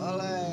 All right.